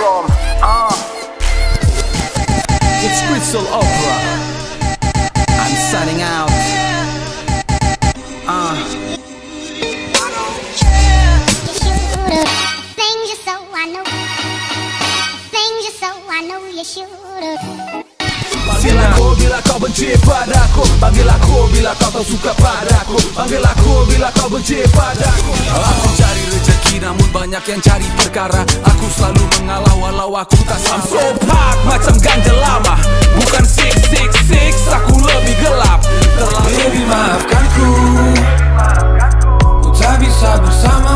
from. Uh. Ah. It's Crystal Opera. I'm signing out. Uh. Kau benci padaku kau tak suka padaku Panggil kau benci Aku cari rezeki namun banyak yang cari perkara Aku selalu Tawa ku tas I'm so pop macam ganja lama. Bukan six six six. Aku lebih gelap. Telah Baby maafkanku Ku tak bisa bersama.